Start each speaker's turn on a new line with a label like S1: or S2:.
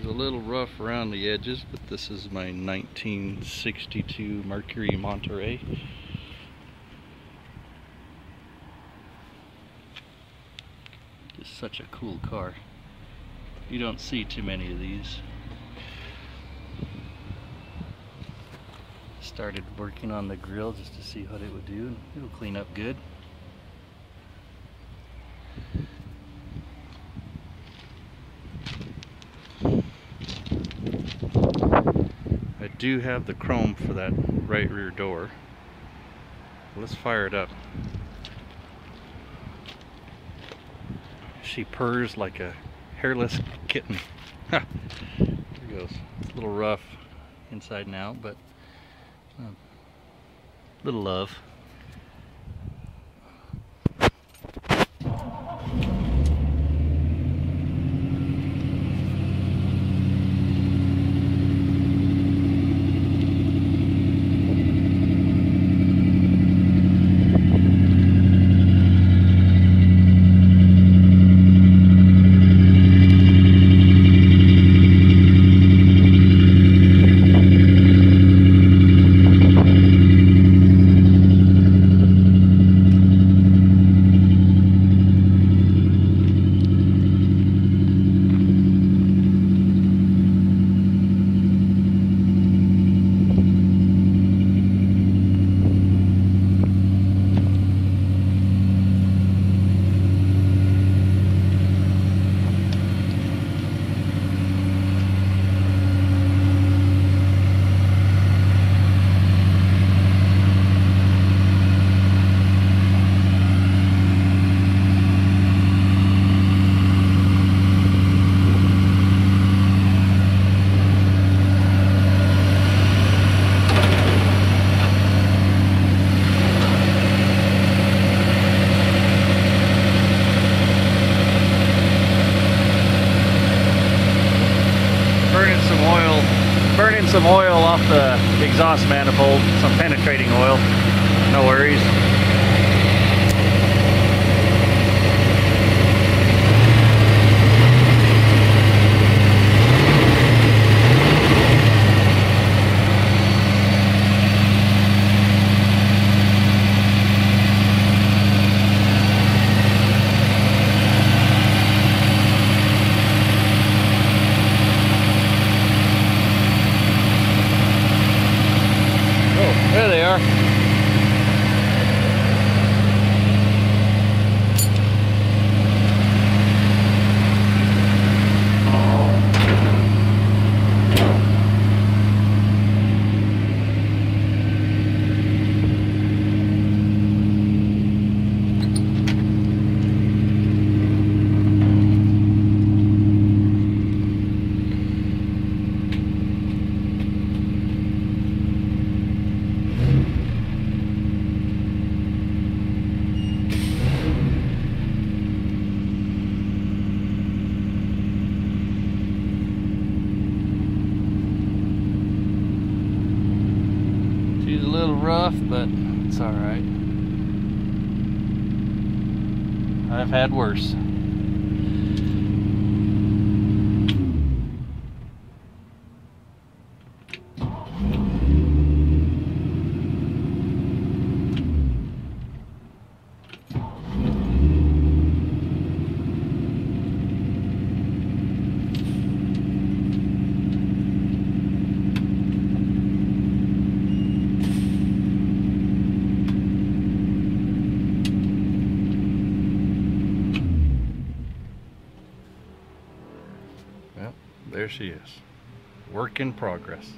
S1: little rough around the edges, but this is my 1962 Mercury Monterey. Just such a cool car. You don't see too many of these. Started working on the grill just to see what it would do. It'll clean up good. Do have the chrome for that right rear door. Let's fire it up. She purrs like a hairless kitten. there goes. a little rough inside and out, but a uh, little love. Some oil off the exhaust manifold, some penetrating oil. No worries. There little rough, but it's alright. I've had worse. There she is. Work in progress.